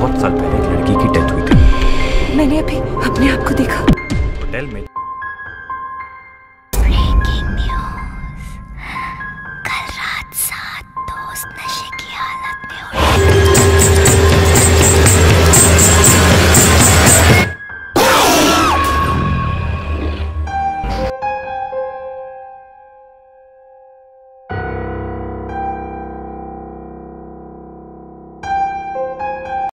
बहुत साल पहले एक लड़की की डेथ हुई थी। मैंने अभी अपने आप को देखा।